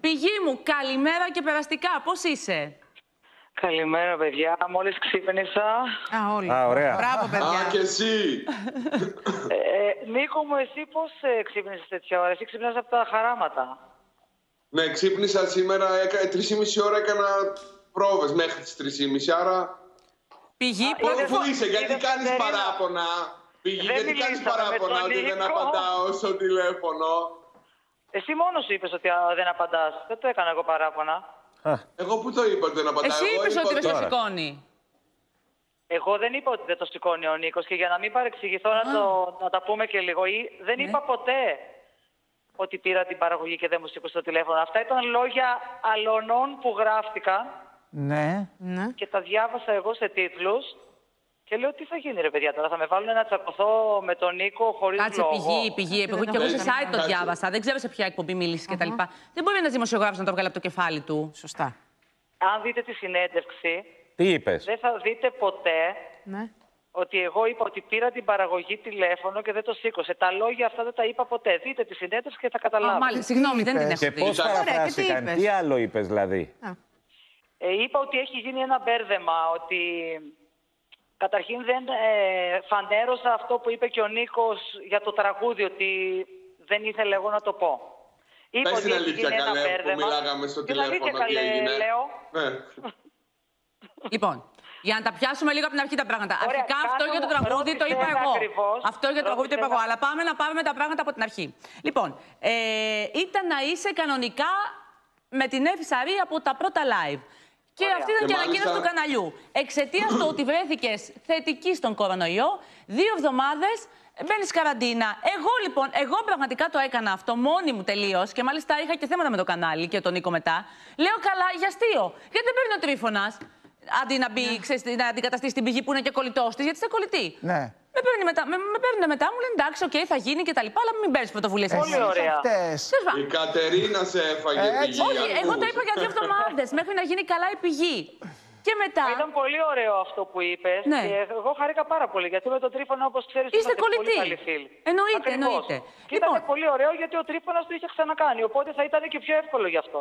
Πηγή μου, καλημέρα και περαστικά. Πώς είσαι; Καλημέρα, παιδιά. Μόλις ξύπνησα. Α, όλοι. Α, ωραία. Μπράβο, παιδιά. Α, και εσύ. Ε, Νίκο μου, εσύ πώς ε, ξύπνησες τέτοια ώρα; Εσύ ξύπνησες από τα χαράματα. Ναι, ξύπνησα σήμερα, έκα, 3,5 ώρα έκανα πρόβες μέχρι τις 3,5, άρα... Πηγή, Α, πώς... είδες- Πού είσαι, γιατί είδες, κάνεις Κατερίνα. παράπονα. Πηγή, Δεν γιατί κάνεις μιλήσαμε με παράπονα τον ότι δεν Νίκο. απαντάω στο τηλέφωνο. Εσύ μόνος σου είπες ότι α, δεν απαντάς. Δεν το έκανα εγώ παράπονα. Εγώ που το είπα ότι δεν απαντάω. Εσύ εγώ είπες είπα ότι δεν στο τώρα. σηκώνει. Εγώ δεν είπα ότι δεν το σηκώνει ο Νίκος και για να μην παρεξηγηθώ να, το, να τα πούμε και λίγο. Ή, δεν Ναι. είπα ποτέ ότι πήρα την παραγωγή και δεν μου σήκωσε το τηλέφωνο. Αυτά ήταν λόγια αλωνών που γράφτηκαν Ναι. Ναι. και τα διάβασα εγώ σε τίτλους και λέω τι θα γίνει ρε παιδιά τώρα, θα με βάλουν να τσακωθώ με τον Νίκο χωρίς Κάτσε, λόγο. πηγή, πηγή. Εγώ και εγώ σε Δεν- site το κάτσε. διάβασα. Δεν ξέρω σε ποια εκπομπή μίλησες και τα κτλ. Δεν μπορεί ένας δημοσιογράφος να το βγάλει από το κεφάλι του. Σωστά. Αν δείτε τη συνέντευξη, Τι είπες; δεν θα δείτε ποτέ Ναι. ότι εγώ είπα ότι πήρα την παραγωγή τηλέφωνο και δεν το σήκωσε. Τα λόγια αυτά δεν τα είπα ποτέ. Δείτε τη συνέντευξη και θα Α, καταλάβετε. μάλιστα, συγγνώμη, δεν την είπες; έχω Και δει. πώς Ωραία, και τι παραφράστηκαν, είπες; τι άλλο είπες δηλαδή; Ε, είπα ότι έχει γίνει ένα μπέρδεμα, ότι καταρχήν δεν ε, φανέρωσα αυτό που είπε και ο Νίκος για το τραγούδι, ότι δεν ήθελε εγώ να το πω. Είπα Πες ότι την έχει αλήθεια, γίνει ένα καλέ, που μπέρδεμα. μιλάγαμε στο Την αλήθεια, τηλέφωνο, τι καλέ, έγινε. λέω. Ναι. Λοιπόν, για να τα πιάσουμε λίγο από την αρχή τα πράγματα. Ωραία, Αρχικά αυτό κάνε για το μου- τραγούδι το είπα ρώτησε εγώ. ακριβώς. Αυτό για το τραγούδι το είπα εγώ. Ρώτησες Αλλά πάμε να πάρουμε τα πράγματα από την αρχή. Λοιπόν, ε, ήταν να είσαι κανονικά με την Εύη Σαρή από τα πρώτα live. Και Ωραία. αυτή ήταν και Και η ανακοίνωση μάλιστα- του καναλιού. Εξαιτίας του ότι βρέθηκες θετική στον κορονοϊό, δύο εβδομάδες μπαίνεις καραντίνα. Εγώ λοιπόν, εγώ πραγματικά το έκανα αυτό μόνη μου τελείως και μάλιστα είχα και θέματα με το κανάλι και τον Νίκο μετά. Λέω καλά, για αστείο. Γιατί δεν παίρνει ο Τρύφωνας; Αντί να μπει, ξέρεις, να αντικαταστήσει την Πηγή που είναι και κολλητός της, γιατί είστε κολλητή. Ναι. Με παίρνει μετά, με, με παίρνουν μετά, μου λένε εντάξει, οκ, θα γίνει και τα λοιπά, αλλά μην παίρνεις πρωτοβουλίες. Πολύ ωραία. Αυτές. Η Κατερίνα σε έφαγε Ε, Πηγή. Όχι, εγώ το ακούς. είπα για δύο εβδομάδες μέχρι να γίνει καλά η Πηγή. Και μετά. Ήταν πολύ ωραίο αυτό που είπες. Ναι. Και εγώ χάρηκα πάρα πολύ γιατί με τον Τρίφωνα, όπως ξέρεις, Είστε πολύ κολλητοί. καλοί φίλοι. Εννοείται, Ακριβώς. εννοείται. Και Λοιπόν. ήταν πολύ ωραίο γιατί ο Τρίφωνα το είχε ξανακάνει. Οπότε θα ήταν και πιο εύκολο γι' αυτό.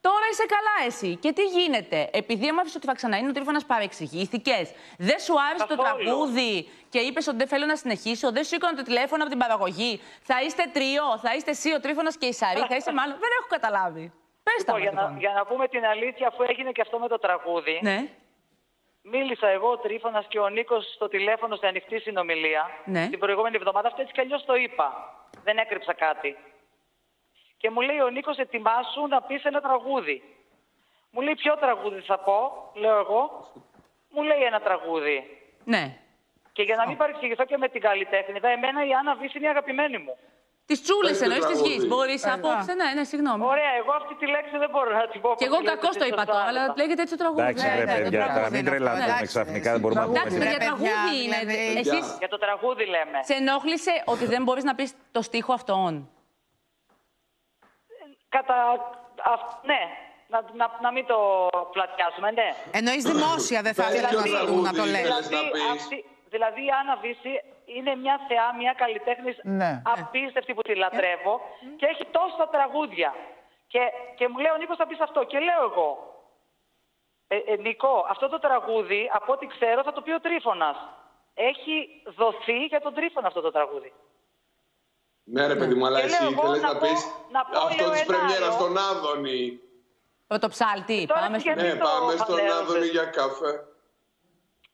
Τώρα είσαι καλά εσύ. Και τι γίνεται; Επειδή έμαθες ότι θα ξαναείνει ο τρίφωνας παρεξηγήθηκες. Δεν σου άρεσε το Καθόλου. τραγούδι και είπες ότι δεν θέλω να συνεχίσω. Δεν σου σήκωνα το τηλέφωνο από την παραγωγή. Θα είστε τρίο. Θα είστε εσύ ο τρίφωνας και η Σαρή. θα είσαι μάλλον. Δεν έχω καταλάβει. Πες τα Λοιπόν, μας, για, να, λοιπόν. για να πούμε την αλήθεια, αφού έγινε και αυτό με το τραγούδι, Ναι. μίλησα εγώ, ο Τρίφωνας και ο Νίκος στο τηλέφωνο σε ανοιχτή συνομιλία Ναι. την προηγούμενη εβδομάδα. Αυτό έτσι κι αλλιώς το είπα. Δεν έκρυψα κάτι. Και μου λέει ο Νίκος, ετοιμάσου να πεις ένα τραγούδι. Μου λέει ποιο τραγούδι θα πω, λέω εγώ. Μου λέει ένα τραγούδι. Ναι. Και για να μην παρεξηγηθώ και με την καλλιτέχνη, εμένα η Άννα Βύση είναι η αγαπημένη μου. Τις τσούλες Πες το εννοείς τη τραγούδι. γης. Μπορείς απόψε. Ναι, ναι, συγγνώμη. Ωραία, εγώ αυτή τη λέξη δεν μπορώ να την πω. Και εγώ όπως τη κακώ λέτε το εσείς είπα σωστά, τώρα, αλλά Άννα. λέγεται έτσι το τραγούδι. Εντάξει, Ναι, ρε ναι, παιδιά, το τώρα μην τραγούδι είναι αυτό. τρελαθούμε Εντάξει, ξαφνικά, δεν μπορούμε να πούμε. Εντάξει, παιδιά, Ρε, παιδιά, τραγούδι είναι. δηλαδή. Εσύ Για το τραγούδι λέμε. σε ενόχλησε ότι δεν μπορείς να πεις το στίχο αυτόν; Κατά... αυ- Ναι, να, να, να μην το πλατιάσουμε, ναι. Εννοείς δημόσια, δεν θα Πες ήθελα ποιος να του τραγούδι να το λέει. θέλεις. Δηλαδή, να πεις; αυτή, δηλαδή η Άννα Βύση είναι μια θεά, μια καλλιτέχνης Ναι. απίστευτη που τη λατρεύω και έχει τόσα τραγούδια. Και, και μου λέει ο Νίκος θα πεις αυτό. Και λέω εγώ, ε, ε, Νικό, αυτό το τραγούδι, από ό,τι ξέρω, θα το πει ο Τρίφωνας. Έχει δοθεί για τον Τρίφωνα αυτό το τραγούδι. Ναι, ρε παιδί μου, αλλά Και εσύ λέω εγώ ήθελες να να πω- πεις να πω, αυτό λέω, της ένα πρεμιέρας άλλο. στον Άδωνη. Πρωτοψάλτη. Τώρα Πάμε στο. γιατί- Ναι, το πάμε στον φανέρωσες. Άδωνη για καφέ.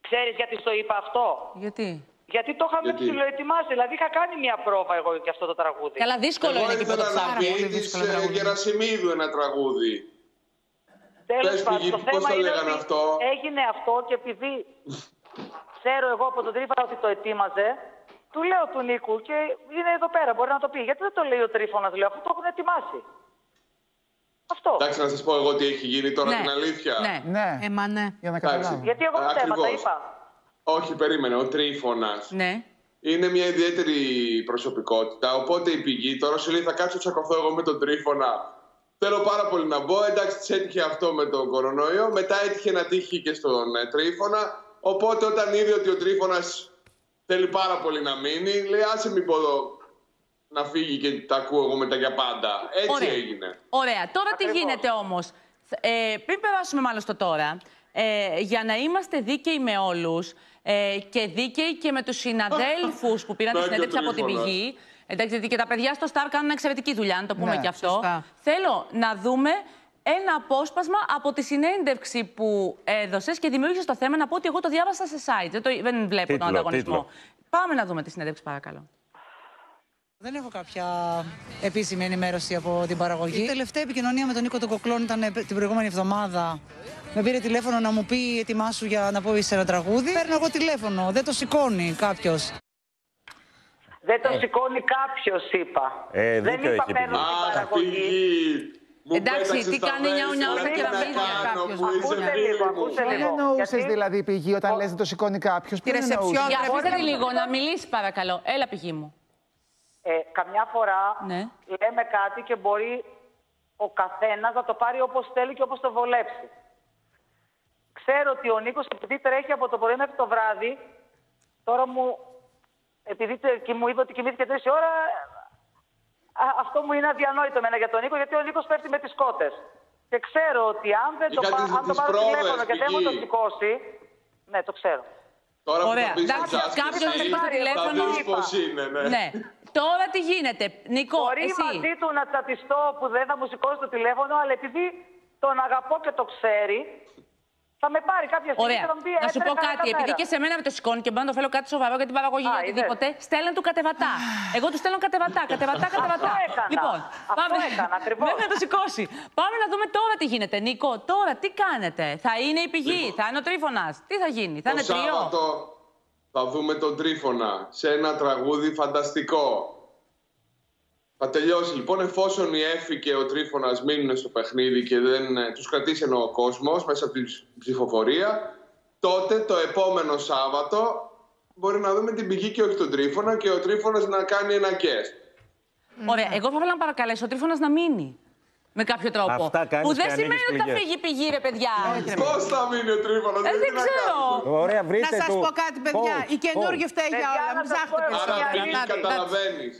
Ξέρεις γιατί στο είπα αυτό; Γιατί; Γιατί το είχαμε Γιατί; ψηλοετοιμάσει. Δηλαδή είχα κάνει μια πρόβα εγώ για αυτό το τραγούδι. Καλά, δύσκολο Εγώ είναι και ήθελα να πρωτοψάλτη. πει πολύ της δύσκολο ε, τραγούδι. Γερασιμίδου ένα τραγούδι. Τέλος Πες, πάντων, Πηγή, το πώς θέμα το είναι λέγανε ότι αυτό; έγινε αυτό και επειδή ξέρω εγώ από τον Τρίφωνα ότι το ετοίμαζε, του λέω του Νίκου και είναι εδώ πέρα, μπορεί να το πει. Γιατί δεν το λέει ο Τρίφωνας, λέω, αφού το έχουν ετοιμάσει. Αυτό. Εντάξει, να σας πω εγώ τι έχει γίνει τώρα Ναι. την αλήθεια. Ναι. Ναι. Ε, μα ναι. Για να Εντάξει. καταλάβω. Γιατί εγώ δεν τα Ακριβώς. είπα. Όχι, περίμενε, ο Τρίφωνας. Ναι. Είναι μια ιδιαίτερη προσωπικότητα. Οπότε η πηγή τώρα σου λέει: Θα κάτσω τσακωθώ εγώ με τον Τρίφωνα. Θέλω πάρα πολύ να μπω. Εντάξει, της έτυχε αυτό με τον κορονοϊό. Μετά έτυχε να τύχει και στον ε, Τρίφωνα. Οπότε όταν είδε ότι ο Τρίφωνας θέλει πάρα πολύ να μείνει, λέει: Άσε μην πω εδώ. να φύγει και τα ακούω εγώ μετά για πάντα. Έτσι Ωραία. έγινε. Ωραία. Τώρα τι Ακριβώς. γίνεται όμως; Ε, πριν περάσουμε μάλλον στο τώρα, ε, για να είμαστε δίκαιοι με όλους ε, και δίκαιοι και με τους συναδέλφους που πήραν τη Να και ο συνέντευξη από την Τρίφωνας. πηγή. Εντάξει, γιατί και τα παιδιά στο Star κάνουν εξαιρετική δουλειά, να το πούμε Ναι, και αυτό. σωστά. Θέλω να δούμε ένα απόσπασμα από τη συνέντευξη που έδωσες και δημιούργησες το θέμα. Να πω ότι εγώ το διάβασα σε site. Δεν, το, δεν βλέπω τον Τίτλο, ανταγωνισμό. τίτλο. Πάμε να δούμε τη συνέντευξη, παρακαλώ. Δεν έχω κάποια επίσημη ενημέρωση από την παραγωγή. Η τελευταία επικοινωνία με τον Νίκο τον Κοκλών ήταν ε, την προηγούμενη εβδομάδα. Με πήρε τηλέφωνο να μου πει ετοιμάσου για να πω σε ένα τραγούδι. Παίρνω εγώ τηλέφωνο, δεν το σηκώνει κάποιος. Δεν το σηκώνει κάποιος, είπα. Ε, δεν δίκιο είπα έχει παίρνω πηγή. την Αχ, παραγωγή. Πηγή. Μου Εντάξει, πέταξες τι τα κάνει βέλη, νιάου νιάου δηλαδή, και τι να ραμμίδια κάνω, κάποιος. που είσαι Ακούστε φίλη λίγο, μου. ακούστε Τι λίγο. εννοούσες Γιατί- δηλαδή πηγή όταν λες δεν το σηκώνει κάποιος. Τη ρεσεψιόν. Για Πρέπει αφήστε να- λίγο να μιλήσεις, παρακαλώ. Έλα, πηγή μου. Ε, καμιά φορά Ναι. λέμε κάτι και μπορεί ο καθένας να το πάρει όπως θέλει και όπως το βολέψει. Ξέρω ότι ο Νίκος επειδή τρέχει από το πρωί μέχρι το βράδυ, τώρα μου, επειδή τε- και μου είπε ότι κοιμήθηκε τρεις η ώρα, α, αυτό μου είναι αδιανόητο εμένα για τον Νίκο, γιατί ο Νίκος πέφτει με τις κότες. Και ξέρω ότι αν δεν το, Είχα πά- τις- αν το τις πάρω πρόβες, τηλέφωνο και δεν μου το Πηγή. σηκώσει, ναι, το ξέρω. Τώρα που Ωραία. θα πεις στο Εντάξει, τζάσκι, κάποιος εσύ, θα πάρει θα τηλέφωνο. δεις πώς είναι, ναι. Ναι. Τώρα τι γίνεται. Νικό, Μπορεί εσύ. μαζί του να τσατιστώ που δεν θα μου σηκώσει το τηλέφωνο, αλλά επειδή τον αγαπώ και το ξέρει, θα με πάρει κάποια στιγμή Ωραία. και θα μου πει Να σου πω «Έτρεχα κάτι. ένα Επειδή μέρα». και σε μένα με το σηκώνει και μπορώ να το φέρω κάτι σοβαρό για την παραγωγή Α, ή είδες. οτιδήποτε, στέλνουν του κατεβατά. Εγώ του στέλνω κατεβατά, κατεβατά, κατεβατά. έκανα. Λοιπόν, Αυτό έκανα, ακριβώς. Μέχρι να το σηκώσει. Πάμε να δούμε τώρα τι γίνεται. Νικό, τώρα τι κάνετε; Θα είναι η πηγή, Λοιπόν. θα είναι ο τρίφωνας. Τι θα γίνει, θα Το είναι τριό. Σάββατο θα δούμε τον Τρίφωνα σε ένα τραγούδι φανταστικό. Θα τελειώσει λοιπόν εφόσον η Εφη και ο Τρίφωνας μείνουν στο παιχνίδι και δεν ε, τους κρατήσει ενώ ο κόσμος μέσα από την ψ- ψηφοφορία, τότε το επόμενο Σάββατο μπορεί να δούμε την πηγή και όχι τον Τρίφωνα και ο Τρίφωνας να κάνει ένα guest. Ωραία, εγώ θα ήθελα να παρακαλέσω ο τρίφωνας να μείνει. Με κάποιο τρόπο. Αυτά κάνεις που και δεν ανοίγεις σημαίνει ότι θα πληγές. φύγει η πηγή, ρε παιδιά. Πώς θα μείνει ο Τρίφωνας, Ε, δηλαδή, δεν τι να ξέρω. κάνουμε. Ωραία, Να βρείτε σας του. πω κάτι, παιδιά. Coach, Η καινούργια coach. φταίει για Παιδιά, όλα. να Μην σας πω ψάχνετε εγώ Άρα μια περισσότερα. πηγή αλήθεια. Άντε, εντάξει. καταλαβαίνεις.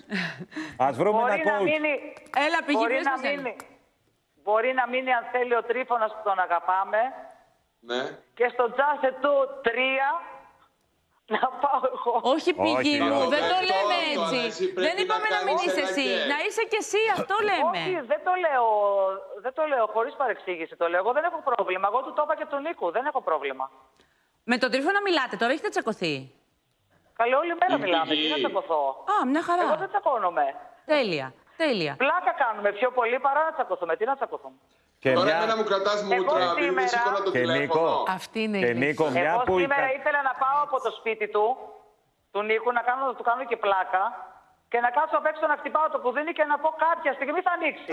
Ας βρούμε ένα Μπορεί να coach. μείνει, Έλα, πηγή, μπορεί πες να μας ένα. μείνει, μπορεί να μείνει αν θέλει ο Τρίφωνας που τον αγαπάμε Ναι. και στο τζάσε του τρία να πάω εγώ. Όχι πηγή Όχι, μου, όχι. δεν το Αυτό λέμε τώρα, έτσι. εσύ πρέπει Δεν να είπαμε να μην κάνεις είσαι ένα εσύ. guest. Να είσαι και εσύ, αυτό λέμε. Όχι, δεν το λέω, δεν το λέω χωρίς παρεξήγηση το λέω. Εγώ δεν έχω πρόβλημα. Εγώ του το είπα και του Νίκου. Δεν έχω πρόβλημα. Με τον τρίφωνα μιλάτε, τώρα έχετε τσακωθεί. Καλή όλη μέρα Η μιλάμε. πηγή. Τι να τσακωθώ; Α, μια Εγώ δεν χαρά. τσακώνομαι. Τέλεια, τέλεια. Πλάκα κάνουμε πιο πολύ παρά να τσακωθούμε. Τι να τσακωθούμε; Και Τώρα μια... εμένα μου κρατάς μούτρα επειδή δεν σήμερα- σηκώνω το Και Νίκο. τηλέφωνο. Αυτή είναι η Και λύση. Νίκο, μια Εγώ που η σήμερα κα- ήθελα να πάω από το σπίτι του, του Νίκου, να, κάνω, να του κάνω και πλάκα και να κάτσω απ' έξω να χτυπάω το κουδούνι και να πω κάποια στιγμή θα ανοίξει.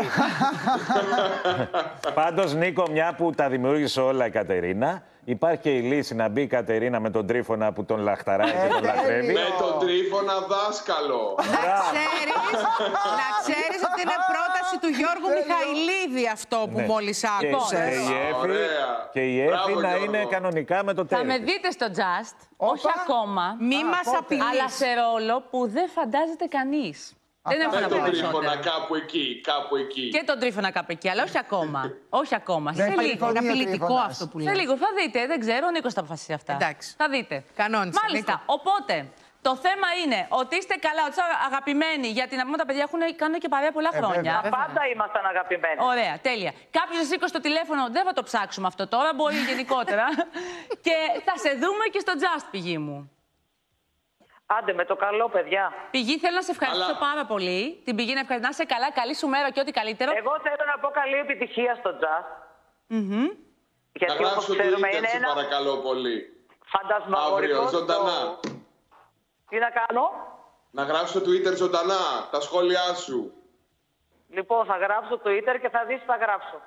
Πάντως, Νίκο, μια που τα δημιούργησε όλα η Κατερίνα, υπάρχει και η λύση να μπει η Κατερίνα με τον Τρίφωνα που τον λαχταράει και τον Ε, λατρεύει. τέλειο. Με τον Τρίφωνα δάσκαλο. Να ξέρεις, να ξέρεις ότι είναι πρόταση του Γιώργου Μιχαηλίδη αυτό που Ναι. μόλις Και, και άκουσες. η Εφη, Ωραία. και η Εφη Μπράβο, να Γιώργο. είναι κανονικά με το Θα με τέλος. δείτε στο Just, όχι Όπα. ακόμα, Μη Α, μας πότε; απειλείς. αλλά σε ρόλο που δεν φαντάζεται κανείς. Δεν έχω Με να πω τον Τρίφωνα περισσότερα. κάπου εκεί, κάπου εκεί. Και τον τρίφωνα κάπου εκεί, αλλά όχι ακόμα. όχι ακόμα. Δεν Σε υπάρχει λίγο. φωνή. Είναι ο απειλητικό Τρίφωνας. αυτό που Σε λέει. λίγο, θα δείτε. Δεν ξέρω, ο Νίκος θα αποφασίσει αυτά. Εντάξει. Θα δείτε. Κανόνισε, Μάλιστα. Νίκο. Οπότε, το θέμα είναι ότι είστε καλά, ότι είστε αγαπημένοι. Γιατί να πούμε τα παιδιά έχουν, κάνουν και παρέα πολλά Ε, χρόνια. βέβαια. Πάντα ήμασταν αγαπημένοι. Ωραία, τέλεια. Κάποιος σα σήκωσε το τηλέφωνο, δεν θα το ψάξουμε αυτό τώρα, μπορεί γενικότερα. και θα σε δούμε και στο Just, πηγή μου. Άντε με το καλό, παιδιά. Πηγή, θέλω να σε ευχαριστήσω Αλλά- πάρα πολύ. Την πηγή να ευχαριστήσω. Να είσαι καλά, καλή σου μέρα και ό,τι καλύτερο. Εγώ θέλω να πω καλή επιτυχία στο jazz. Να Γιατί όπως γράψω ξέρουμε Twitter, είναι σε ένα παρακαλώ πολύ. φαντασμαγορικό Αύριο, ζωντανά. show. Τι να κάνω; Να γράψω Twitter ζωντανά, τα σχόλιά σου. Λοιπόν, θα γράψω Twitter και θα δεις τι θα γράψω.